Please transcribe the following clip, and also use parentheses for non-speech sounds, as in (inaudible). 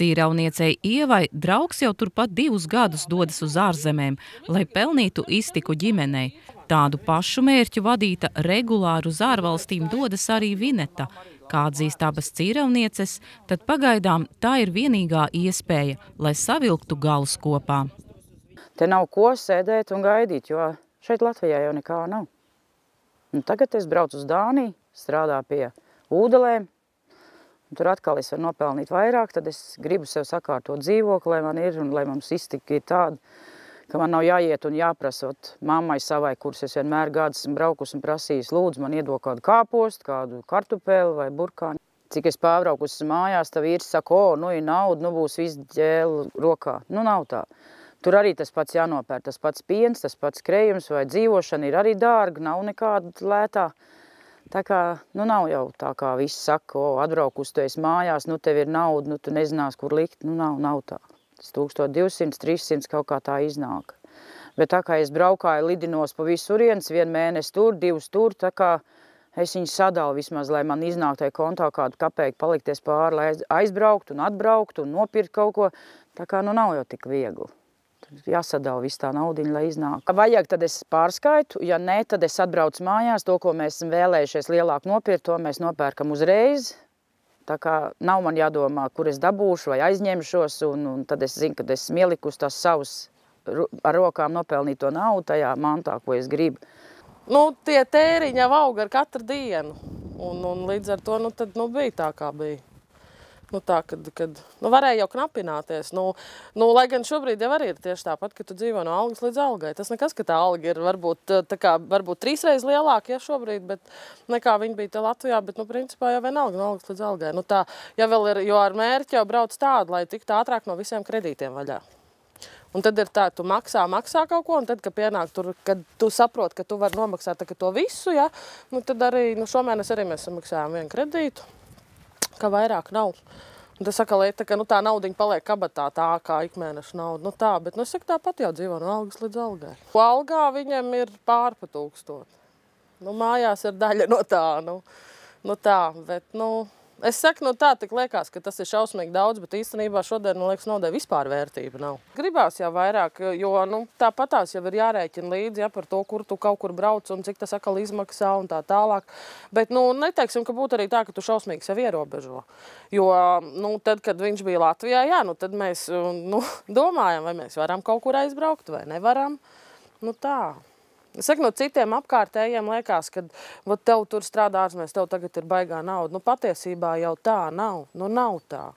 Cīrauniecei Ievai draugs jau turpat divus gadus dodas uz ārzemēm, lai pelnītu iztiku ģimenei. Tādu pašu mērķu vadīta regulāri uz ārvalstīm dodas arī Vineta. Kā atzīst abas cīraunieces, tad pagaidām tā ir vienīgā iespēja, lai savilktu galus kopā. Te nav ko sēdēt un gaidīt, jo šeit Latvijā jau nekā nav. Un tagad es braucu uz Dāniju, strādā pie ūdelēm, Tur atkal es varu nopelnīt vairāk, tad es gribu sev sakārtot dzīvokli, lai man ir un lai mums iztika ir tāda, ka man nav jāiet un jāprasot mammai savai, kuras es vienmēr gādus un braukus un prasījis, lūdzu, man iedod kādu kāpostu, kādu kartupeli vai burkāni. Cik es pārbraukus mājās, tad vīrs saka, o, nu ir nauda, nu būs viss ģēle rokā. Nu nav tā. Tur arī tas pats jānopēr, tas pats piens, tas pats krējums vai dzīvošana ir arī dārga, nav nekāda lētā. Tā kā, nu nav jau tā kā viss saka, o, atbraukus tu esi mājās, nu tev ir nauda, nu tu nezinās, kur likt, nu nav, nav tā. Tas 1200, 300 kaut kā tā iznāk. Bet tā kā es braukāju lidinos pa visurienes, vienu mēnesi tur, divus tur, tā kā es viņus sadalu vismaz, lai man iznāk tajā kontā kādu kapeiku palikties pāri, lai aizbraukt un atbraukt un nopirkt kaut ko. Tā kā nu nav jau tik viegli jāsadala viss tā naudiņa, lai iznāk. Vajag, tad es pārskaitu, ja nē, tad es atbraucu mājās, to, ko mēs esam vēlējušies lielāk nopirkt, to mēs nopērkam uzreiz. Tā kā nav man jādomā, kur es dabūšu vai aizņemšos, un, un tad es zinu, ka es esmu ielikus tās savus ar rokām nopelnīto naudu tajā mantā, ko es gribu. Nu, tie tēriņi jau aug ar katru dienu, un, un līdz ar to nu, tad, nu, bija tā, kā bija. Nu, tā, kad, kad nu, varēja jau knapināties. Nu, nu, lai gan šobrīd jau arī ir tieši tāpat, ka tu dzīvo no algas līdz algai. Tas nekas, ka tā alga ir varbūt, kā, varbūt trīsreiz lielāka ja, šobrīd, bet nekā viņi bija te Latvijā, bet, nu, principā jau vienalga no algas līdz algai. Nu, tā, ja vēl ir, jo ar mērķi jau brauc tādu, lai tiktu ātrāk no visiem kredītiem vaļā. Un tad ir tā, tu maksā, maksā kaut ko, un tad, kad pienāk tur, kad tu saproti, ka tu vari nomaksāt to visu, ja, nu, tad arī, nu, šomēnes arī mēs samaksājām vienu kredītu ka vairāk nav. Un tas saka, lieta, ka nu, tā naudiņa paliek kabatā tā kā ikmēneša nauda. Nu tā, bet nu, es saku, tāpat jau dzīvo no algas līdz algai. Algā viņam ir pārpa tūkstot. Nu, mājās ir daļa no tā. Nu, nu tā, bet, nu, Es saku, nu tā, tik liekas, ka tas ir šausmīgi daudz, bet īstenībā šodien, man liekas, naudai vispār vērtība nav. Gribās jau vairāk, jo, nu, tāpatās jau ir jārēķina līdzi, ja, par to, kur tu kaut kur brauc un cik tas atkal izmaksā un tā tālāk. Bet, nu, neteiksim, ka būtu arī tā, ka tu šausmīgi sev ierobežo. Jo, nu, tad, kad viņš bija Latvijā, jā, nu, tad mēs, nu, (laughs) domājam, vai mēs varam kaut kur aizbraukt vai nevaram. Nu, tā. Es saku, no citiem apkārtējiem liekas, ka tev tur strādā ārzemēs, tev tagad ir baigā nauda. Nu, patiesībā jau tā nav. Nu, nav tā.